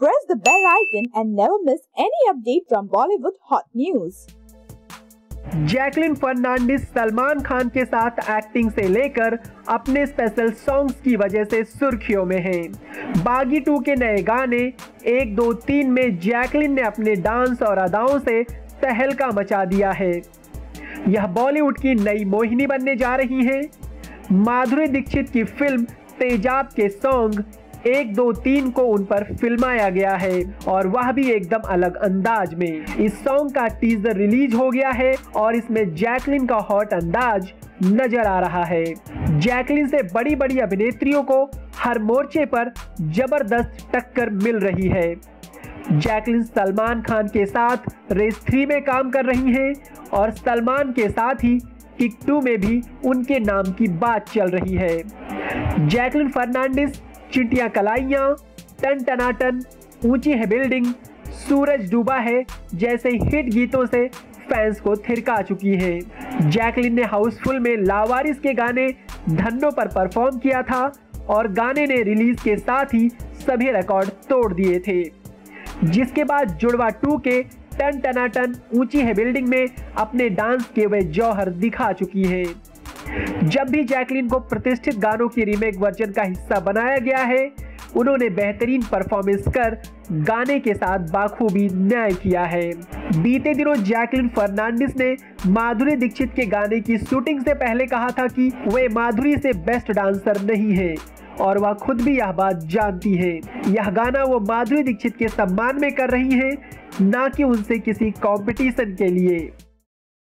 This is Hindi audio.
press the bell icon and never miss any update from Bollywood hot news. Jacqueline Fernandez Salman Khan के साथ एक्टिंग से लेकर अपने स्पेशल सॉन्ग्स की वजह से सुर्खियों में हैं। बागी टू के नए गाने, एक दो तीन में जैकलिन ने अपने डांस और अदाओं से तहलका मचा दिया है यह बॉलीवुड की नई मोहिनी बनने जा रही हैं। माधुरी दीक्षित की फ़िल्म तेजाब के सॉन्ग एक दो तीन को उन पर फिल्माया गया है और वह भी एकदम अलग अंदाज में। इस सॉन्ग का टीजर रिलीज़ हो गया है और इसमें जैकलिन का हॉट अंदाज नज़र आ रहा है। जैकलिन से बड़ी बड़ी अभिनेत्रियों को हर मोर्चे पर ज़बरदस्त टक्कर मिल रही है। जैकलिन सलमान खान के साथ रेस थ्री में काम कर रही हैं और सलमान के साथ ही किक टू में भी उनके नाम की बात चल रही है। जैकलिन फर्नांडिस चिटिया कलाइयाँ, टन टनाटन, ऊँची है बिल्डिंग सूरज डूबा है जैसे हिट गीतों से फैंस को थिरका चुकी है। जैकलिन ने हाउसफुल में लावारिस के गाने धन्नों पर परफॉर्म किया था और गाने ने रिलीज़ के साथ ही सभी रिकॉर्ड तोड़ दिए थे। जिसके बाद जुड़वा टू के टन टनाटन, ऊँची है बिल्डिंग में अपने डांस के वे जौहर दिखा चुकी है। जब भी जैकलिन को प्रतिष्ठित गानों की रीमेक वर्जन का हिस्सा बनाया गया है, उन्होंने बेहतरीन परफॉर्मेंस कर गाने के साथ बाखूबी न्याय किया है। बीते दिनों जैकलिन फर्नांडिस ने माधुरी दीक्षित के गाने की शूटिंग से पहले कहा था कि वे माधुरी से बेस्ट डांसर नहीं है और वह खुद भी यह बात जानती है। यह गाना वो माधुरी दीक्षित के सम्मान में कर रही है, ना कि उनसे किसी कंपटीशन के लिए।